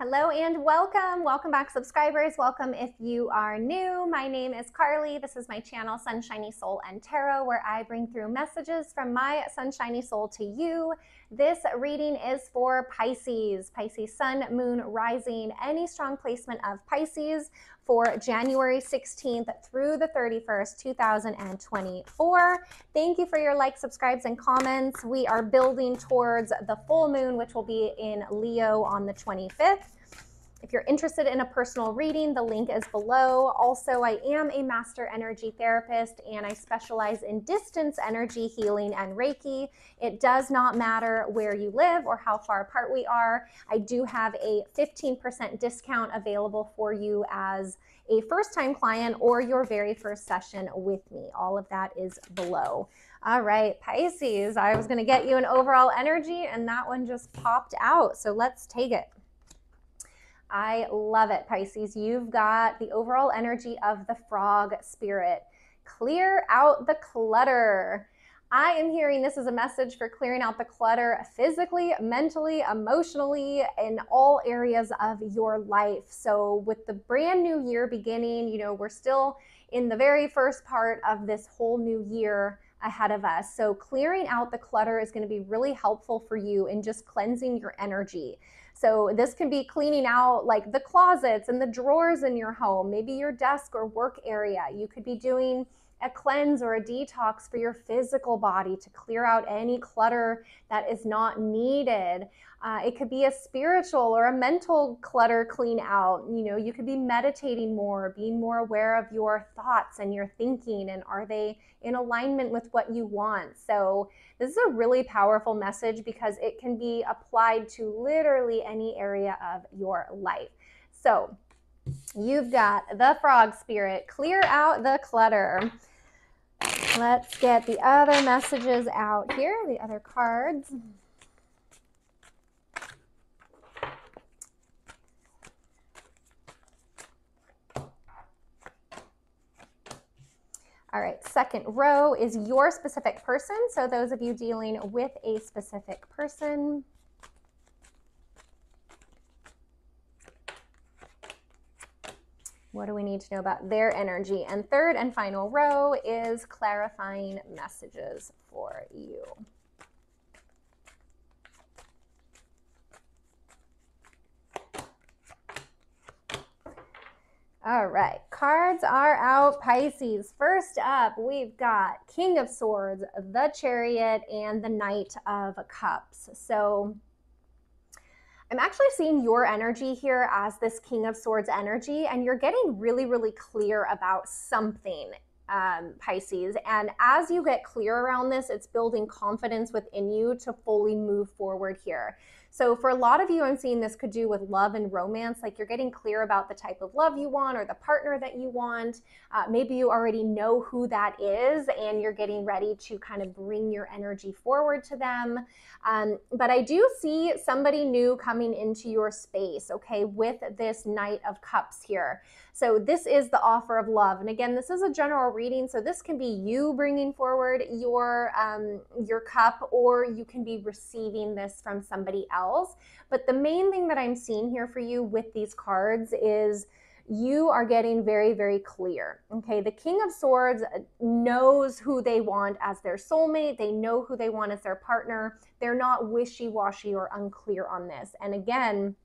Hello and welcome. Welcome back, subscribers. Welcome if you are new. My name is Carly. This is my channel, Sunshiny Soul and Tarot, where I bring through messages from my sunshiny soul to you. This reading is for Pisces, Pisces Sun, Moon, Rising, any strong placement of Pisces for January 16th through the 31st, 2024. Thank you for your likes, subscribes, and comments. We are building towards the full moon, which will be in Leo on the 25th. If you're interested in a personal reading, the link is below. Also, I am a master energy therapist and I specialize in distance energy healing and Reiki. It does not matter where you live or how far apart we are. I do have a 15% discount available for you as a first time client or your very first session with me. All of that is below. All right, Pisces, I was going to get you an overall energy and that one just popped out. So let's take it. I love it, Pisces. You've got the overall energy of the frog spirit. Clear out the clutter. I am hearing this as a message for clearing out the clutter physically, mentally, emotionally, in all areas of your life. So, with the brand new year beginning, you know, we're still in the very first part of this whole new year ahead of us. So, clearing out the clutter is going to be really helpful for you in just cleansing your energy. So this can be cleaning out like the closets and the drawers in your home, maybe your desk or work area. You could be doing a cleanse or a detox for your physical body to clear out any clutter that is not needed. Uh, it could be a spiritual or a mental clutter clean out. You know, you could be meditating more, being more aware of your thoughts and your thinking, and are they in alignment with what you want? So, this is a really powerful message because it can be applied to literally any area of your life. So, you've got the frog spirit, clear out the clutter. Let's get the other messages out here, the other cards. All right, second row is your specific person. So those of you dealing with a specific person. What do we need to know about their energy? And third and final row is clarifying messages for you. All right, cards are out, Pisces. First up, we've got King of Swords, the Chariot, and the Knight of Cups. So I'm actually seeing your energy here as this King of Swords energy, and you're getting really, really clear about something um, Pisces. And as you get clear around this, it's building confidence within you to fully move forward here. So for a lot of you, I'm seeing this could do with love and romance. Like you're getting clear about the type of love you want or the partner that you want. Uh, maybe you already know who that is and you're getting ready to kind of bring your energy forward to them. Um, but I do see somebody new coming into your space, okay, with this Knight of Cups here. So this is the offer of love. And again, this is a general reading. So this can be you bringing forward your, um, your cup or you can be receiving this from somebody else. But the main thing that I'm seeing here for you with these cards is you are getting very, very clear. Okay. The King of Swords knows who they want as their soulmate. They know who they want as their partner. They're not wishy washy or unclear on this. And again,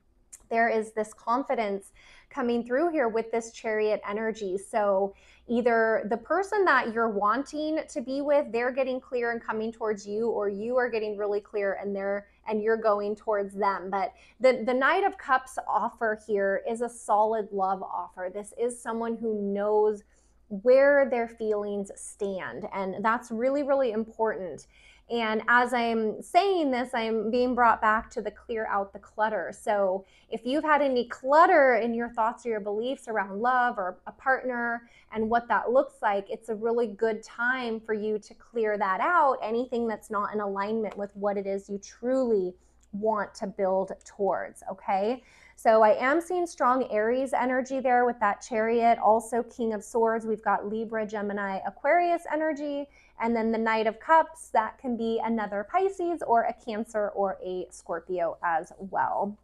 there is this confidence coming through here with this chariot energy. So either the person that you're wanting to be with, they're getting clear and coming towards you, or you are getting really clear and they're and you're going towards them. But the, the Knight of Cups offer here is a solid love offer. This is someone who knows where their feelings stand. And that's really, really important. And as I'm saying this, I'm being brought back to the clear out the clutter. So if you've had any clutter in your thoughts or your beliefs around love or a partner and what that looks like, it's a really good time for you to clear that out. Anything that's not in alignment with what it is you truly want to build towards. Okay. So I am seeing strong Aries energy there with that chariot. Also, King of Swords. We've got Libra, Gemini, Aquarius energy. And then the Knight of Cups, that can be another Pisces or a Cancer or a Scorpio as well.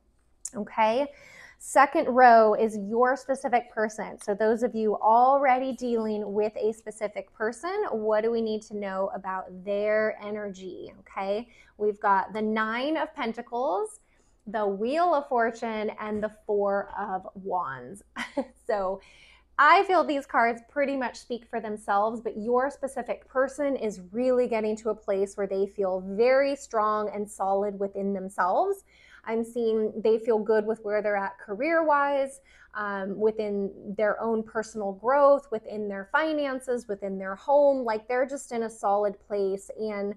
Okay. Second row is your specific person. So, those of you already dealing with a specific person, what do we need to know about their energy? Okay. We've got the Nine of Pentacles, the Wheel of Fortune, and the Four of Wands. so, I feel these cards pretty much speak for themselves, but your specific person is really getting to a place where they feel very strong and solid within themselves. I'm seeing they feel good with where they're at career wise, um, within their own personal growth, within their finances, within their home. Like they're just in a solid place. And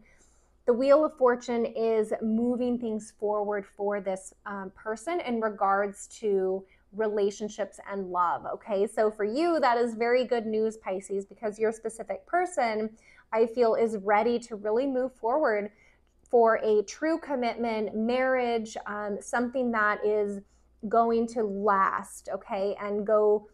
the Wheel of Fortune is moving things forward for this um, person in regards to relationships and love. Okay, so for you, that is very good news, Pisces, because your specific person, I feel, is ready to really move forward for a true commitment, marriage, um, something that is going to last, okay, and go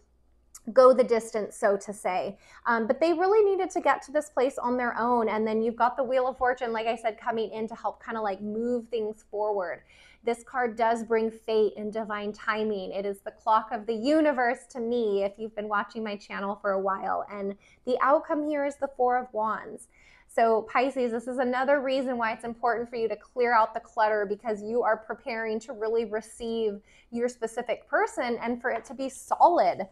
go the distance, so to say. Um, but they really needed to get to this place on their own. And then you've got the Wheel of Fortune, like I said, coming in to help kind of like move things forward. This card does bring fate and divine timing. It is the clock of the universe to me, if you've been watching my channel for a while. And the outcome here is the Four of Wands. So, Pisces, this is another reason why it's important for you to clear out the clutter because you are preparing to really receive your specific person and for it to be solid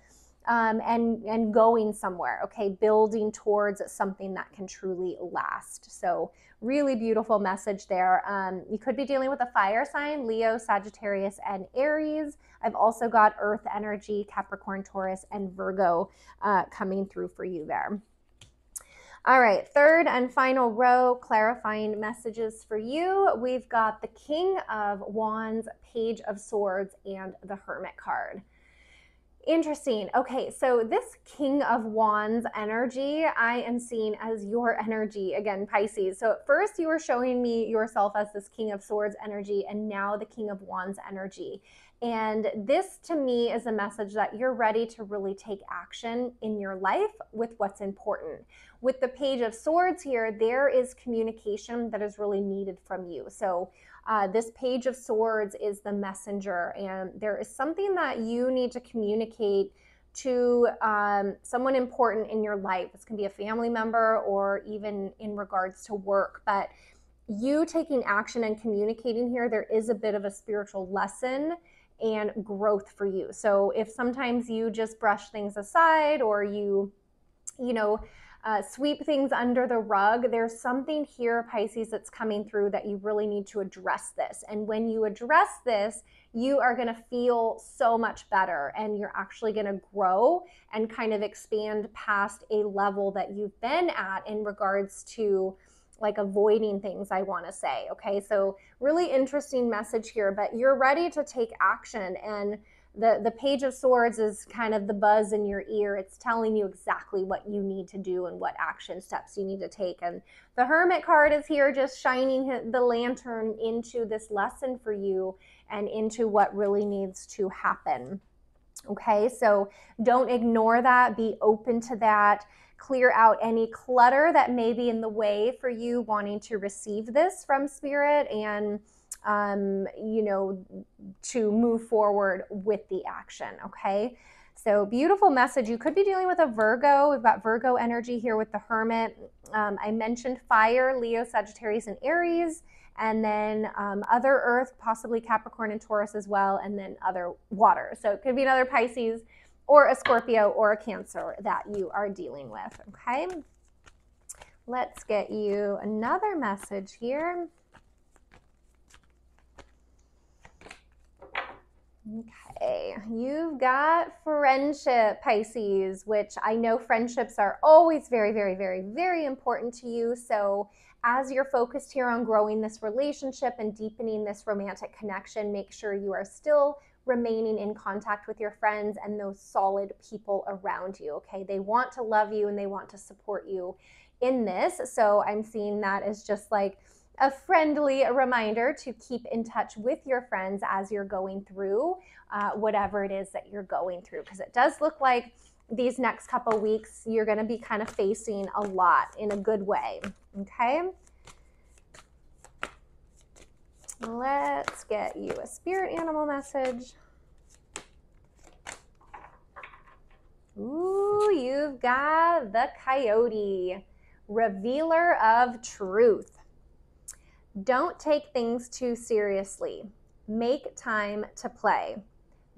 um, and and going somewhere okay? Building towards something that can truly last. So really beautiful message there. Um, you could be dealing with a fire sign leo sagittarius and aries. I've also got earth energy capricorn taurus and virgo uh, coming through for you there. All right, third and final row, clarifying messages for you. We've got the King of Wands, Page of Swords, and the Hermit card. Interesting. Okay, so this King of Wands energy, I am seeing as your energy again, Pisces. So at first you were showing me yourself as this King of Swords energy, and now the King of Wands energy. And this to me is a message that you're ready to really take action in your life with what's important. With the Page of Swords here, there is communication that is really needed from you. So uh, this page of swords is the messenger, and there is something that you need to communicate to um, someone important in your life. This can be a family member or even in regards to work, but you taking action and communicating here, there is a bit of a spiritual lesson and growth for you. So if sometimes you just brush things aside or you, you know, uh, sweep things under the rug. There's something here, Pisces, that's coming through that you really need to address this. And when you address this, you are going to feel so much better and you're actually going to grow and kind of expand past a level that you've been at in regards to like avoiding things I want to say. Okay. So, really interesting message here, but you're ready to take action and the the page of swords is kind of the buzz in your ear. It's telling you exactly what you need to do and what action steps you need to take. And the hermit card is here just shining the lantern into this lesson for you and into what really needs to happen. Okay so don't ignore that. Be open to that. Clear out any clutter that may be in the way for you wanting to receive this from spirit. And um, you know, to move forward with the action. Okay. So beautiful message. You could be dealing with a Virgo. We've got Virgo energy here with the Hermit. Um, I mentioned fire, Leo, Sagittarius, and Aries, and then um, other Earth, possibly Capricorn and Taurus as well, and then other water. So it could be another Pisces or a Scorpio or a Cancer that you are dealing with. Okay. Let's get you another message here. Okay, you've got friendship, Pisces, which I know friendships are always very, very, very, very important to you. So, as you're focused here on growing this relationship and deepening this romantic connection, make sure you are still remaining in contact with your friends and those solid people around you. Okay, they want to love you and they want to support you in this. So, I'm seeing that as just like, a friendly reminder to keep in touch with your friends as you're going through uh, whatever it is that you're going through because it does look like these next couple weeks you're going to be kind of facing a lot in a good way okay Let's get you a spirit animal message. Ooh, you've got the coyote, revealer of truth. Don't take things too seriously. Make time to play.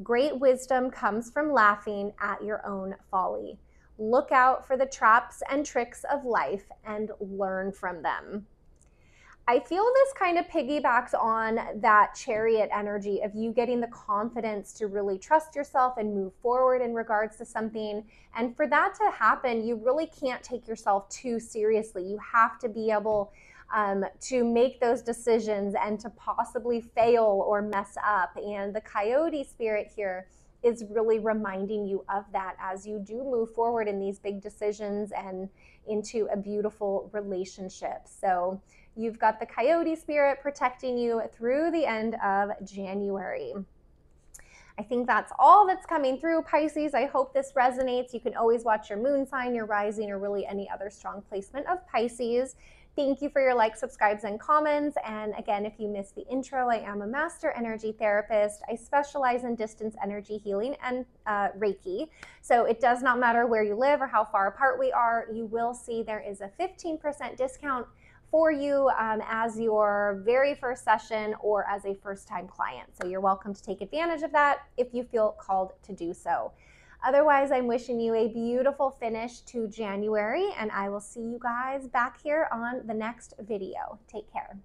Great wisdom comes from laughing at your own folly. Look out for the traps and tricks of life and learn from them. I feel this kind of piggybacks on that chariot energy of you getting the confidence to really trust yourself and move forward in regards to something. And for that to happen, you really can't take yourself too seriously. You have to be able um, to make those decisions and to possibly fail or mess up. And the coyote spirit here is really reminding you of that as you do move forward in these big decisions and into a beautiful relationship. So, You've got the coyote spirit protecting you through the end of January. I think that's all that's coming through, Pisces. I hope this resonates. You can always watch your moon sign, your rising, or really any other strong placement of Pisces. Thank you for your likes, subscribes, and comments. And again, if you missed the intro, I am a master energy therapist. I specialize in distance energy healing and uh, Reiki. So it does not matter where you live or how far apart we are, you will see there is a 15% discount for you um, as your very first session or as a first time client. So you're welcome to take advantage of that if you feel called to do so. Otherwise, I'm wishing you a beautiful finish to January, and I will see you guys back here on the next video. Take care.